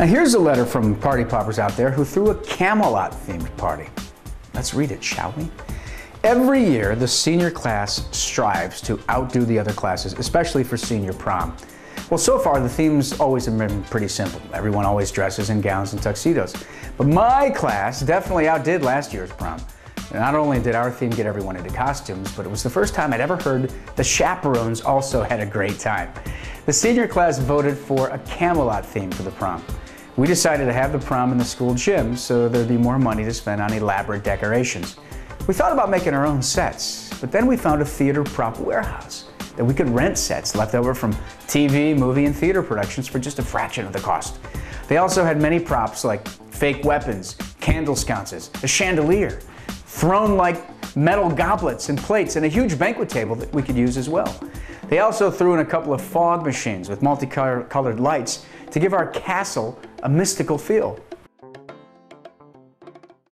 Now here's a letter from party poppers out there who threw a Camelot themed party. Let's read it, shall we? Every year, the senior class strives to outdo the other classes, especially for senior prom. Well, so far, the themes always have been pretty simple. Everyone always dresses in gowns and tuxedos. But my class definitely outdid last year's prom. Not only did our theme get everyone into costumes, but it was the first time I'd ever heard the chaperones also had a great time. The senior class voted for a Camelot theme for the prom. We decided to have the prom in the school gym so there'd be more money to spend on elaborate decorations. We thought about making our own sets, but then we found a theater prop warehouse that we could rent sets left over from TV, movie, and theater productions for just a fraction of the cost. They also had many props like fake weapons, candle sconces, a chandelier, throne-like metal goblets and plates, and a huge banquet table that we could use as well. They also threw in a couple of fog machines with multicolored lights to give our castle a mystical feel.